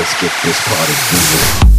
let's get this party moving.